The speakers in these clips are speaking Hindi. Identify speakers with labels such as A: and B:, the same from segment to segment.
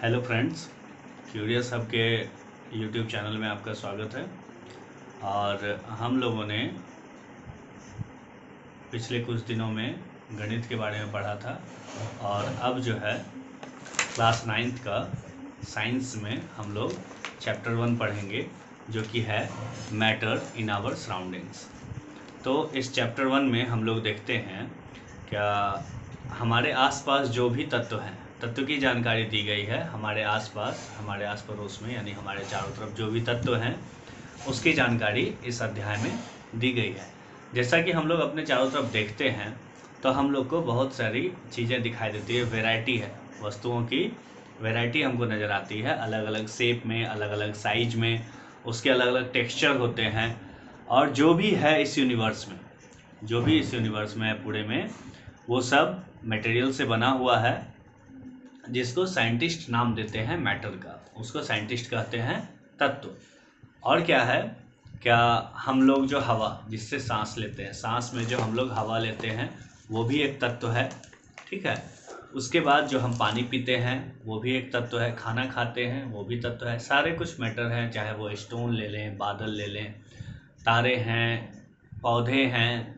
A: हेलो फ्रेंड्स क्यूरियस हब के यूट्यूब चैनल में आपका स्वागत है। और हम लोगों ने पिछले कुछ दिनों में गणित के बारे में पढ़ा था और अब जो है क्लास नाइन्थ का साइंस में हम लोग चैप्टर वन पढ़ेंगे, जो कि है मैटर इन आवर सराउंडिंग्स तो इस चैप्टर वन में हम लोग देखते हैं, क्या हमारे आसपास जो भी तत्व हैं तत्व की जानकारी दी गई है हमारे आसपास, हमारे आस पड़ोस में, यानी हमारे चारों तरफ़ जो भी तत्व हैं, उसकी जानकारी इस अध्याय में दी गई है। जैसा कि हम लोग अपने चारों तरफ़ देखते हैं तो हम लोग को बहुत सारी चीज़ें दिखाई देती है। वैरायटी है, वस्तुओं की वैरायटी हमको नज़र आती है। अलग अलग शेप में अलग अलग साइज़ में, उसके अलग अलग टेक्सचर होते हैं। और जो भी है इस यूनिवर्स में, जो भी इस यूनिवर्स में है पूरे में, वो सब मटेरियल से बना हुआ है। जिसको साइंटिस्ट नाम देते हैं मैटर का, उसको साइंटिस्ट कहते हैं तत्व। और क्या है? क्या हम लोग जो हवा, जिससे सांस लेते हैं, सांस में जो हम लोग हवा लेते हैं, वो भी एक तत्व है, ठीक है? उसके बाद जो हम पानी पीते हैं, वो भी एक तत्व है, खाना खाते हैं, वो भी तत्व है, सारे कुछ मैटर हैं, चाहे वो स्टोन ले लें, बादल ले लें, तारे हैं, पौधे हैं,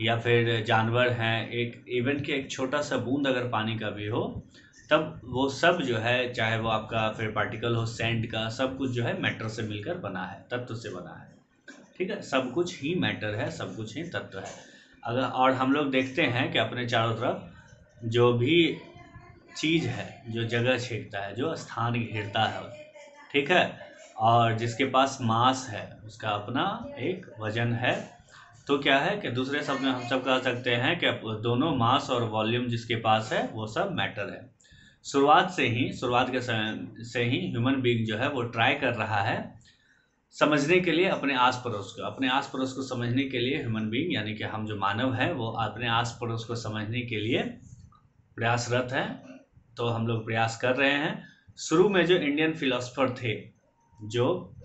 A: या फिर जानवर हैं, एक, इवन के एक छोटा सा बूंद अगर पानी का भी हो तब वो सब जो है, चाहे वो आपका फिर पार्टिकल हो सेंट का, सब कुछ जो है मैटर से मिलकर बना है, तत्व से बना है। ठीक है? सब कुछ ही मैटर है, सब कुछ ही तत्व है। अगर, और हम लोग देखते हैं कि अपने चारों तरफ़ जो भी चीज़ है, जो जगह छेड़ता है, जो स्थान घेरता है, ठीक है? और जिसके पास मास है, उसका अपना एक वज़न है तो क्या है कि दूसरे शब्द में हम सब कह सकते हैं कि दोनों मास और वॉल्यूम जिसके पास है, वो सब मैटर है। शुरुआत से ही, शुरुआत के से ही ह्यूमन बीइंग जो है वो ट्राई कर रहा है समझने के लिए अपने आस पड़ोस को। अपने आस पड़ोस को समझने के लिए ह्यूमन बीइंग यानी कि हम जो मानव हैं, वो अपने आस पड़ोस को समझने के लिए प्रयासरत हैं। तो हम लोग प्रयास कर रहे हैं। शुरू में जो इंडियन फिलोसफर थे, जो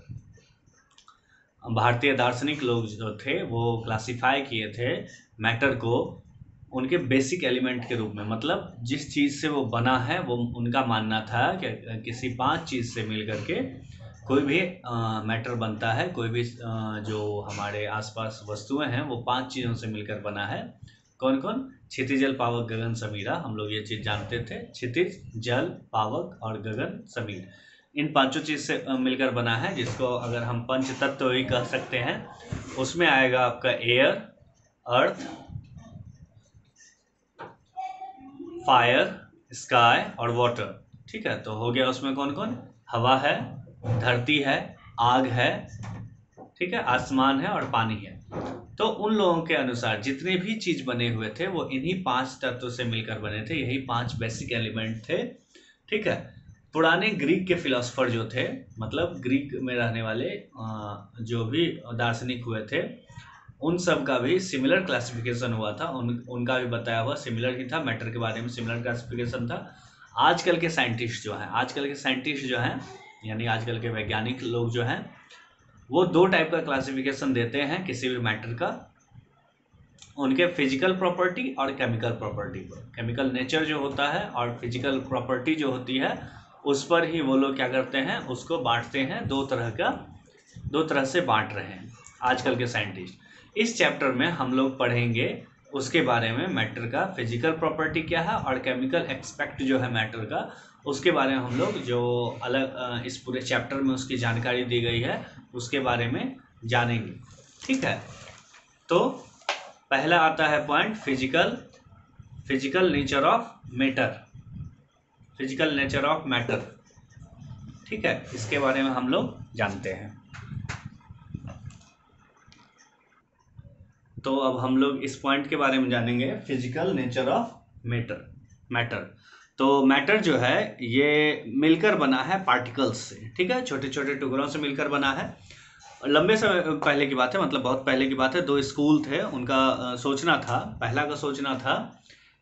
A: भारतीय दार्शनिक लोग जो थे, वो क्लासिफाई किए थे मैटर को उनके बेसिक एलिमेंट के रूप में मतलब जिस चीज़ से वो बना है वो उनका मानना था कि किसी पाँच चीज़ से मिल करके कोई भी मैटर बनता है कोई भी आ, जो हमारे आसपास वस्तुएँ हैं वो पाँच चीज़ों से मिलकर बना है। कौन कौन क्षितिज जल पावक गगन समीरा हम लोग ये चीज़ जानते थे। क्षितिज जल पावक और गगन समीर। इन पाँचों चीज़ से मिलकर बना है जिसको अगर हम पंच तत्व ही कह सकते हैं उसमें आएगा आपका एयर अर्थ फायर स्काई और वाटर ठीक है? तो हो गया उसमें कौन कौन हवा है, धरती है, आग है, ठीक है? आसमान है और पानी है. तो उन लोगों के अनुसार जितने भी चीज़ बने हुए थे, वो इन्हीं पाँच तत्वों से मिलकर बने थे. यही पाँच बेसिक एलिमेंट थे. ठीक है? पुराने ग्रीक के फिलोसफर जो थे मतलब ग्रीक में रहने वाले जो भी दार्शनिक हुए थे उन सब का भी सिमिलर क्लासिफिकेशन हुआ था। उन, उनका भी बताया हुआ सिमिलर ही था मैटर के बारे में सिमिलर क्लासिफिकेशन था। आजकल के साइंटिस्ट जो हैं, आजकल के साइंटिस्ट जो हैं, यानी आजकल के वैज्ञानिक लोग जो हैं, वो दो टाइप का क्लासिफिकेशन देते हैं किसी भी मैटर का। उनके फ़िज़िकल प्रॉपर्टी और केमिकल प्रॉपर्टी पर। केमिकल नेचर जो होता है और फ़िज़िकल प्रॉपर्टी जो होती है, उस पर ही वो लोग क्या करते हैं, उसको बांटते हैं, दो तरह का, दो तरह से बांट रहे हैं आजकल के साइंटिस्ट इस चैप्टर में हम लोग पढ़ेंगे उसके बारे में मैटर का फ़िज़िकल प्रॉपर्टी क्या है और केमिकल एक्सपेक्ट जो है मैटर का, उसके बारे में हम लोग जो अलग इस पूरे चैप्टर में उसकी जानकारी दी गई है, उसके बारे में जानेंगे। ठीक है? तो पहला आता है point physical physical nature of matter physical nature of matter ठीक है? इसके बारे में हम लोग जानते हैं। तो अब हम लोग इस पॉइंट के बारे में जानेंगे physical nature of matter matter तो मैटर जो है, ये मिलकर बना है पार्टिकल्स से, ठीक है? छोटे छोटे टुकड़ों से मिलकर बना है। लंबे समय पहले की बात है मतलब बहुत पहले की बात है, दो स्कूल थे, उनका सोचना था, पहला का सोचना था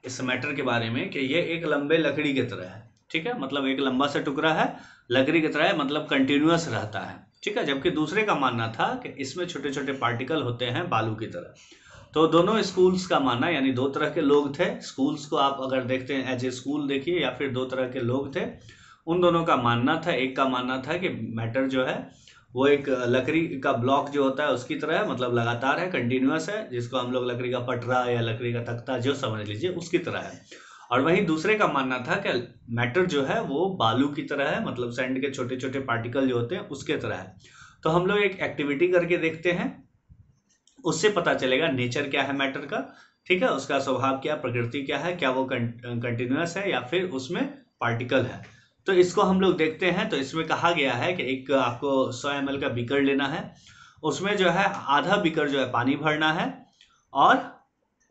A: इस मैटर के बारे में कि ये एक लंबे लकड़ी की तरह है, ठीक है? मतलब एक लंबा सा टुकड़ा है, लकड़ी की तरह है मतलब कंटिन्यूस रहता है। ठीक है, जबकि दूसरे का मानना था कि इसमें छोटे छोटे पार्टिकल होते हैं बालू की तरह। तो दोनों स्कूल्स का मानना, यानी दो तरह के लोग थे। स्कूल्स को आप अगर देखते हैं एज ए स्कूल देखिए, या फिर दो तरह के लोग थे, उन दोनों का मानना था। एक का मानना था कि मैटर जो है, वो एक लकड़ी का ब्लॉक जो होता है, उसकी तरह है मतलब लगातार है कंटिन्यूस है, जिसको हम लोग लकड़ी का पटरा या लकड़ी का तख्ता जो समझ लीजिए, उसकी तरह है। और वहीं दूसरे का मानना था कि मैटर जो है वो बालू की तरह है मतलब सैंड के छोटे छोटे पार्टिकल जो होते हैं, उसके तरह है। तो हम लोग एक एक्टिविटी करके देखते हैं। उससे पता चलेगा नेचर क्या है मैटर का, ठीक है? उसका स्वभाव क्या, प्रकृति क्या है, क्या वो कंटिन्यूस है या फिर उसमें पार्टिकल है। तो इसको हम लोग देखते हैं। तो इसमें कहा गया है कि एक आपको सौ एम का बिकर लेना है। उसमें जो है आधा बिकर जो है पानी भरना है और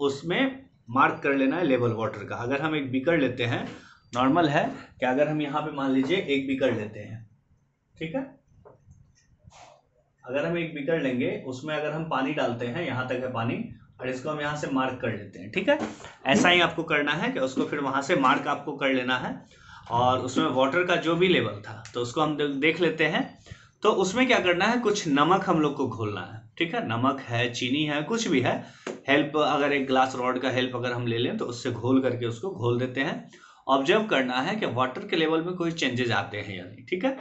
A: उसमें मार्क कर लेना है लेवल वाटर का। अगर हम एक बिकर लेते हैं नॉर्मल है कि अगर हम यहाँ पे मान लीजिए एक बिकर लेते हैं, ठीक है? अगर हम एक बिकर लेंगे, उसमें अगर हम पानी डालते हैं, यहाँ तक है पानी, और इसको हम यहाँ से मार्क कर लेते हैं, ठीक है? ऐसा ही आपको करना है कि उसको फिर वहाँ से मार्क आपको कर लेना है, और उसमें वाटर का जो भी लेवल था तो उसको हम देख लेते हैं। तो उसमें क्या करना है, कुछ नमक हम लोग को घोलना है। ठीक है? नमक है, चीनी है, कुछ भी है। हेल्प, अगर एक ग्लास रॉड का हेल्प अगर हम ले लें तो उससे घोल करके उसको घोल देते हैं। ऑब्ज़र्व करना है कि वाटर के लेवल में कोई चेंजेस आते हैं या नहीं, ठीक है?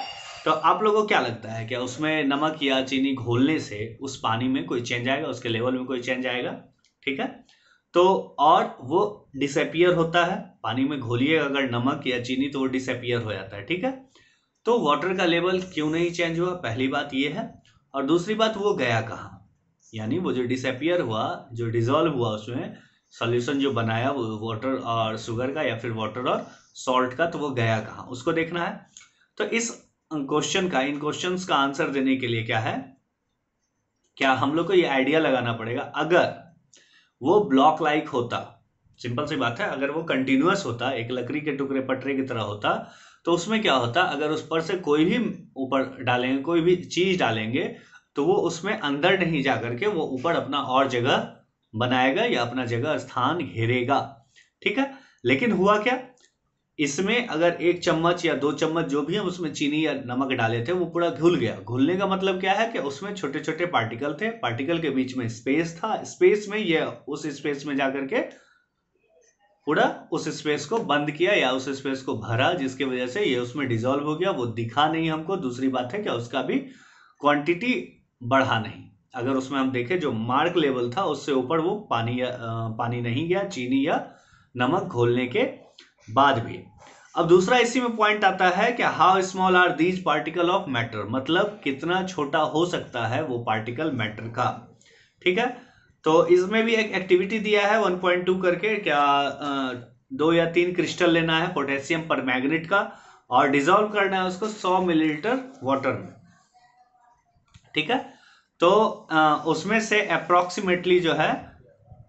A: तो आप लोगों को क्या लगता है क्या उसमें नमक या चीनी घोलने से उस पानी में कोई चेंज आएगा? उसके लेवल में कोई चेंज आएगा? ठीक है? तो और वो डिसअपियर होता है। पानी में घोलिए, अगर नमक या चीनी तो वो डिसअपियर हो जाता है, ठीक है? तो वाटर का लेवल क्यों नहीं चेंज हुआ? पहली बात ये है और दूसरी बात, वो गया कहाँ? यानी वो जो डिसअपियर हुआ, जो डिजोल्व हुआ उसमें सॉल्यूशन जो बनाया, वो वाटर और शुगर का या फिर वाटर और सॉल्ट का तो वो गया कहाँ? उसको देखना है। तो इस क्वेश्चन का, इन क्वेश्चन का आंसर देने के लिए क्या है? क्या हम लोग को ये आइडिया लगाना पड़ेगा? अगर वो ब्लॉक लाइक होता सिंपल सी बात है, अगर वो कंटिन्यूस होता, एक लकड़ी के टुकड़े, पटरे की तरह होता तो उसमें क्या होता है अगर उस पर से कोई भी ऊपर डालेंगे, कोई भी चीज़ डालेंगे तो वो उसमें अंदर नहीं जा करके वो ऊपर अपना और जगह बनाएगा या अपना जगह स्थान घेरेगा। ठीक है? लेकिन हुआ क्या, इसमें अगर एक चम्मच या दो चम्मच जो भी हम उसमें चीनी या नमक डाले थे, वो पूरा घुल गया। घुलने का मतलब क्या है कि उसमें छोटे छोटे पार्टिकल थे। पार्टिकल के बीच में स्पेस था। स्पेस में ये, उस स्पेस में जाकर के पूरा उस स्पेस को बंद किया या उस स्पेस को भरा, जिसकी वजह से ये उसमें डिजोल्व हो गया, वो दिखा नहीं हमको। दूसरी बात है क्या, उसका भी क्वांटिटी बढ़ा नहीं। अगर उसमें हम देखें, जो मार्क लेवल था, उससे ऊपर वो पानी या पानी नहीं गया, चीनी या नमक घोलने के बाद भी। अब दूसरा इसी में पॉइंट आता है कि how small are these particle of matter मतलब कितना छोटा हो सकता है वो पार्टिकल मैटर का। ठीक है? तो इसमें भी एक एक्टिविटी दिया है 1.2 करके, क्या दो या तीन क्रिस्टल लेना है पोटेशियम पर मैग्नेट का और डिजोल्व करना है उसको 100 मिलीलीटर वाटर में। ठीक है? तो उसमें से अप्रोक्सीमेटली जो है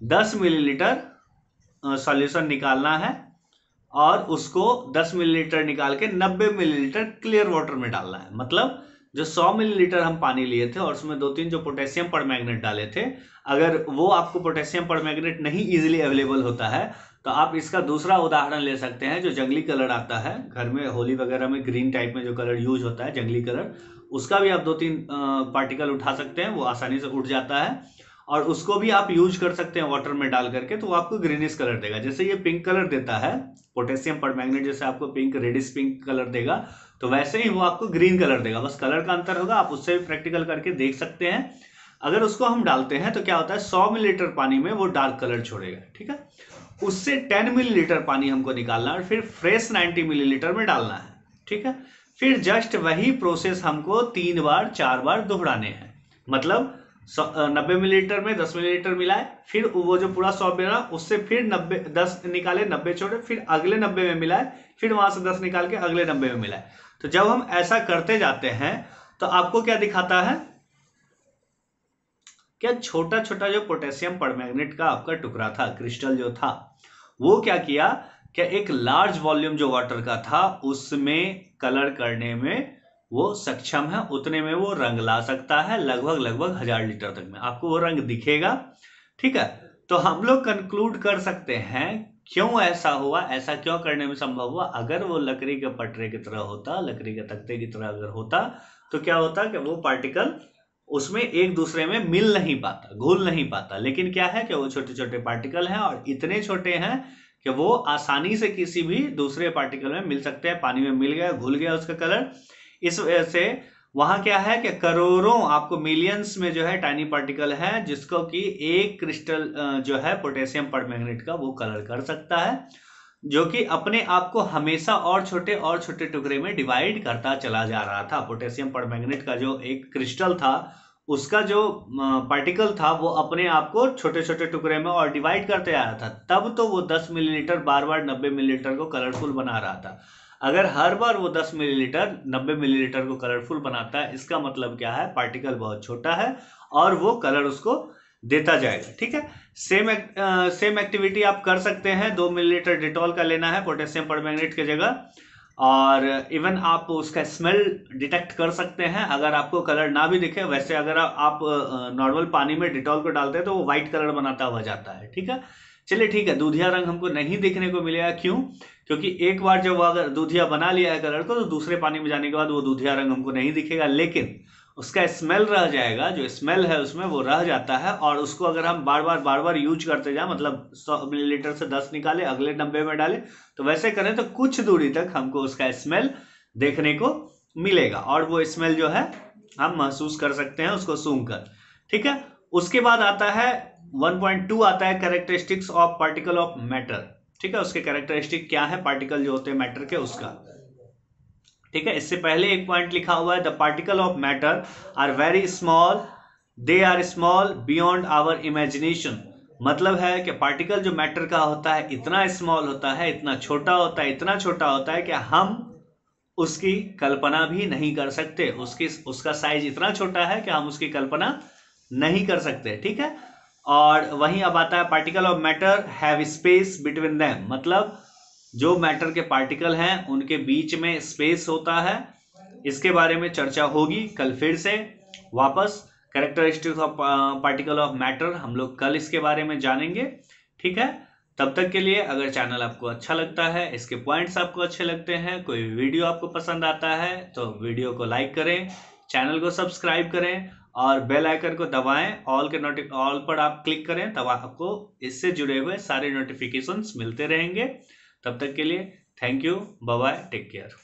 A: 10 मिलीलीटर सॉल्यूशन निकालना है और उसको 10 मिलीलीटर निकाल के 90 मिलीलीटर क्लियर वाटर में डालना है। मतलब जो 100 मिलीलीटर हम पानी लिए थे और उसमें दो तीन जो पोटेशियम पर मैग्नेट डाले थे, अगर वो आपको पोटेशियम पर मैग्नेट नहीं इजीली अवेलेबल होता है तो आप इसका दूसरा उदाहरण ले सकते हैं जो जंगली कलर आता है। घर में होली वगैरह में ग्रीन टाइप में जो कलर यूज़ होता है जंगली कलर उसका भी आप दो तीन पार्टिकल उठा सकते हैं, वो आसानी से उठ जाता है। और उसको भी आप यूज़ कर सकते हैं वाटर में डाल करके तो वो आपको ग्रीनिश कलर देगा। जैसे ये पिंक कलर देता है पोटेशियम पर मैग्नेट जैसे आपको पिंक रेडिश पिंक कलर देगा तो वैसे ही वो आपको ग्रीन कलर देगा। बस कलर का अंतर होगा, आप उससे भी प्रैक्टिकल करके देख सकते हैं। अगर उसको हम डालते हैं तो क्या होता है, सौ मिलीलीटर पानी में वो डार्क कलर छोड़ेगा, ठीक है? उससे टेन मिलीलीटर पानी हमको निकालना है फिर फ्रेश नाइन्टी मिलीलीटर में डालना है, ठीक है? फिर जस्ट वही प्रोसेस हमको तीन बार, चार बार दोहराने हैं। मतलब नब्बे मिलीलीटर में दस मिलीलीटर मिलाए फिर वो जो पूरा सौ मिला उससे फिर नब्बे, दस निकाले, नब्बे छोड़े, फिर अगले नब्बे में मिलाए फिर वहाँ से दस निकाल के अगले नब्बे में मिलाए तो जब हम ऐसा करते जाते हैं तो आपको क्या दिखाता है? क्या छोटा छोटा जो पोटेशियम परमैग्नेट का आपका टुकड़ा था, क्रिस्टल जो था, वो क्या किया? क्या एक लार्ज वॉल्यूम जो वाटर का था, उसमें कलर करने में वो सक्षम है, उतने में वो रंग ला सकता है, लगभग लगभग हज़ार लीटर तक में। आपको वो रंग दिखेगा, ठीक है? तो हम लोग कंक्लूड कर सकते हैं क्यों ऐसा हुआ? ऐसा क्यों करने में संभव हुआ? अगर वो लकड़ी के पटरे की तरह होता, लकड़ी के तख्ते की तरह अगर होता तो क्या होता कि वो पार्टिकल उसमें एक दूसरे में मिल नहीं पाता, घुल नहीं पाता। लेकिन क्या है कि वो छोटे छोटे पार्टिकल हैं और इतने छोटे हैं कि वो आसानी से किसी भी दूसरे पार्टिकल में मिल सकते हैं। पानी में मिल गया, घुल गया उसका कलर इस वजह से वहाँ क्या है कि करोड़ों, आपको मिलियंस में जो है टाइनी पार्टिकल है, जिसको कि एक क्रिस्टल जो है पोटेशियम परमैग्नेट का वो कलर कर सकता है, जो कि अपने आप को हमेशा और छोटे और छोटे टुकड़े में डिवाइड करता चला जा रहा था। पोटेशियम परमैग्नेट का जो एक क्रिस्टल था, उसका जो पार्टिकल था, वो अपने आप को छोटे छोटे टुकड़े में और डिवाइड करते आ रहा था। तब तो वो 10 मिलीलीटर बार बार 90 मिलीलीटर को कलरफुल बना रहा था। अगर हर बार वो 10 मिलीलीटर 90 मिलीलीटर को कलरफुल बनाता है इसका मतलब क्या है? पार्टिकल बहुत छोटा है और वो कलर उसको देता जाएगा ठीक है? सेम एक, सेम एक्टिविटी आप कर सकते हैं दो मिलीलीटर डिटॉल का लेना है पोटेशियम परमैग्नेट की जगह और इवन आप उसका स्मेल डिटेक्ट कर सकते हैं अगर आपको कलर ना भी दिखे वैसे अगर आप नॉर्मल पानी में डिटॉल को डालते हैं तो वो व्हाइट कलर बनाता हुआ जाता है ठीक है? चलिए ठीक है, दूधिया रंग हमको नहीं देखने को मिलेगा, क्यों? क्योंकि एक बार जब अगर दूधिया बना लिया है कलर को तो दूसरे पानी में जाने के बाद वो दूधिया रंग हमको नहीं दिखेगा, लेकिन उसका स्मेल रह जाएगा, जो स्मेल है उसमें वो रह जाता है, और उसको अगर हम बार बार बार बार यूज़ करते जाए मतलब सौ मिलीलीटर से दस निकाले, अगले डब्बे में डाले तो वैसे करें तो कुछ दूरी तक हमको उसका स्मेल देखने को मिलेगा, और वो स्मेल जो है, हम महसूस कर सकते हैं उसको सूंघ कर ठीक है? उसके बाद आता है 1.2 आता है characteristics of particle of matter ठीक है, उसके कैरेक्टरिस्टिक क्या है? पार्टिकल जो होते हैं मैटर के, उसका। ठीक है, इससे पहले एक पॉइंट लिखा हुआ है the particle of matter are very small they are small beyond our imagination मतलब है कि पार्टिकल जो मैटर का होता है, इतना स्मॉल होता है, इतना छोटा होता है, इतना छोटा होता है कि हम उसकी कल्पना भी नहीं कर सकते। उसकी, उसका साइज़ इतना छोटा है कि हम उसकी कल्पना नहीं कर सकते। ठीक है? और वहीं अब आता है particle of matter have space between them मतलब जो मैटर के पार्टिकल हैं, उनके बीच में स्पेस होता है। इसके बारे में चर्चा होगी कल फिर से। वापस characteristics of particle of matter हम लोग कल इसके बारे में जानेंगे। ठीक है? तब तक के लिए अगर चैनल आपको अच्छा लगता है, इसके पॉइंट्स आपको अच्छे लगते हैं, कोई वीडियो आपको पसंद आता है तो वीडियो को लाइक करें चैनल को सब्सक्राइब करें और बेल आइकन को दबाएँ ऑल के नोटि ऑल पर आप क्लिक करें, तब आपको इससे जुड़े हुए सारे नोटिफिकेशंस मिलते रहेंगे। तब तक के लिए thank you bye take care